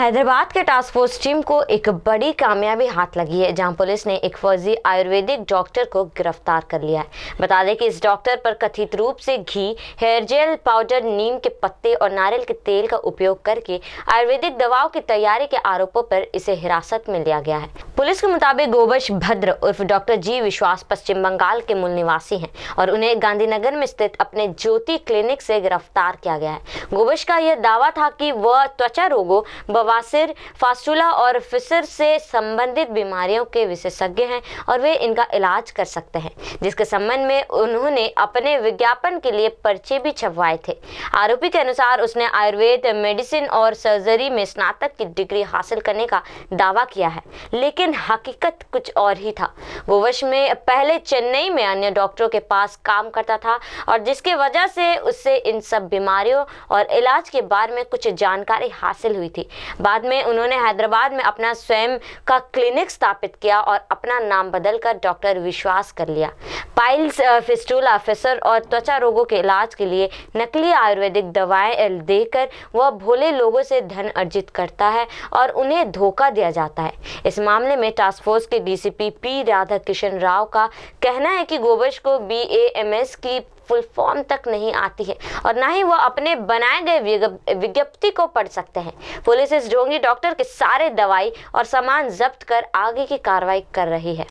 हैदराबाद के task force team को एक बड़ी कामयाबी हाथ लगी है, जहाँ पुलिस ने एक फर्जी आयुर्वेदिक डॉक्टर को गिरफ़्तार कर लिया है। बता दें कि इस डॉक्टर पर कथित रूप से घी हेयर जेल पाउडर नीम के पत्ते और नारियल के तेल का उपयोग करके आयुर्वेदिक दवाओं की तैयारी के आरोपों पर इसे हिरासत में लिया गया है। पुलिस के मुताबिक गोबश भद्र उर्फ़ डॉक्टर जी विश्वास पश्चिम बंगाल के मूल निवासी हैं और उन्हें गांधीनगर में स्थित अपने ज्योति क्लिनिक से गिरफ़्तार किया गया है। गोबश का यह दावा था कि वह त्वचा रोगों बवासीर फास्टूला और फिसर से संबंधित बीमारियों के विशेषज्ञ हैं और वे इनका इलाज कर सकते हैं, जिसके संबंध में उन्होंने अपने विज्ञापन के लिए पर्चे भी छपवाए थे। आरोपी के अनुसार उसने आयुर्वेद, मेडिसिन और सर्जरी में स्नातक की डिग्री हासिल करने का दावा किया है, लेकिन हकीकत कुछ और ही था। वो वर्ष में पहले चेन्नई में अन्य डॉक्टरों के पास काम करता था और जिसकी वजह से उससे इन सब बीमारियों और इलाज के बारे में कुछ जानकारी हासिल हुई थी। बाद में उन्होंने हैदराबाद में अपना स्वयं का क्लिनिक स्थापित किया और अपना नाम बदलकर डॉक्टर विश्वास कर लिया। पाइल्स फिस्टूला फिसर और त्वचा रोगों के इलाज के लिए नकली आयुर्वेदिक दवाएँ देकर वह भोले लोगों से धन अर्जित करता है और उन्हें धोखा दिया जाता है। इस मामले में टास्क फोर्स के डीसीपी पी राधा किशन राव का कहना है कि गोबश को बी की फुल फॉर्म तक नहीं आती है और ना ही वो अपने बनाए गए विज्ञप्ति को पढ़ सकते हैं। पुलिस इस डोंगी डॉक्टर के सारे दवाई और सामान जब्त कर आगे की कार्रवाई कर रही है।